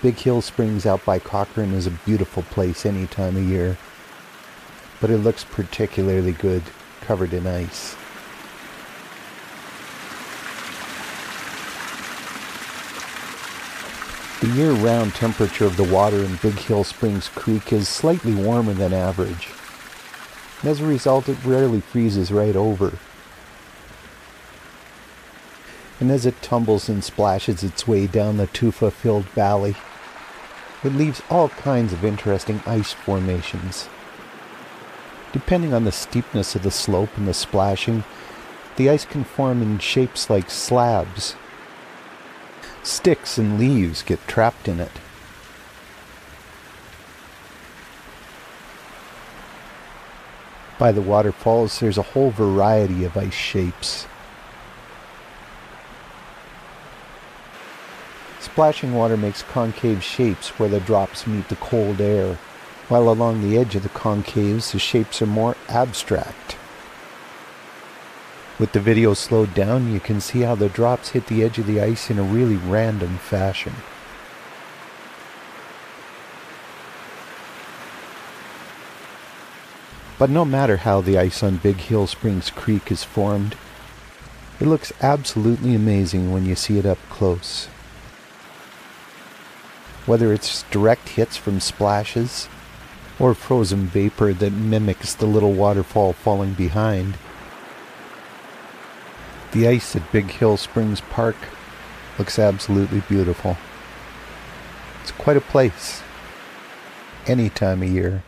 Big Hill Springs out by Cochrane is a beautiful place any time of year, but it looks particularly good covered in ice. The year-round temperature of the water in Big Hill Springs Creek is slightly warmer than average. As a result, it rarely freezes right over. And as it tumbles and splashes its way down the tufa-filled valley, it leaves all kinds of interesting ice formations. Depending on the steepness of the slope and the splashing, the ice can form in shapes like slabs. Sticks and leaves get trapped in it. By the waterfalls, there's a whole variety of ice shapes. Splashing water makes concave shapes where the drops meet the cold air, while along the edge of the concaves the shapes are more abstract. With the video slowed down, you can see how the drops hit the edge of the ice in a really random fashion. But no matter how the ice on Big Hill Springs Creek is formed, it looks absolutely amazing when you see it up close. Whether it's direct hits from splashes, or frozen vapor that mimics the little waterfall falling behind, the ice at Big Hill Springs Park looks absolutely beautiful. It's quite a place any time of year.